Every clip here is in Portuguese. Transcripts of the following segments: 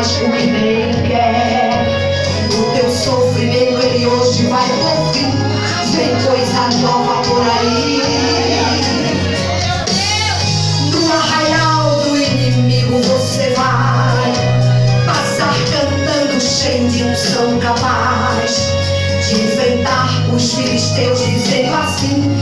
mais o que nem quer. O teu sofrimento ele hoje vai por fim. Vem coisa nova por aí. No arraial do inimigo você vai passar cantando cheio de unção capaz de enfrentar os filisteus dizendo assim.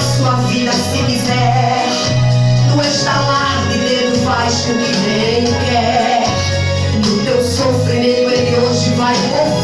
sua vida se quiser. No estalar de dedo faz o que nem quer. No teu sofrimento é ele hoje vai morrer.